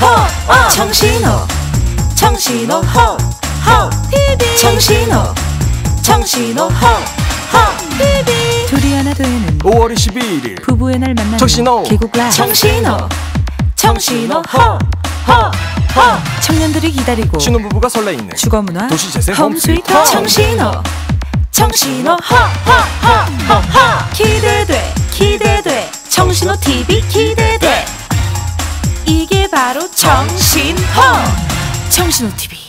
호 청신호 청신호 호호. TV 청신호 청신호 호호. TV 둘이 하나 되는 5월 22일 부부의 날 만나는 청신호. 개국 라이브 청신호 청신호 호호호. 청년들이 기다리고 신혼부부가 설레이는 주거문화 도시재생 home sweet home. 청신호 청신호 호호호호호. 기대돼 기대돼. 청신호 TV 기대돼 이게 바로 청신호 청신호 TV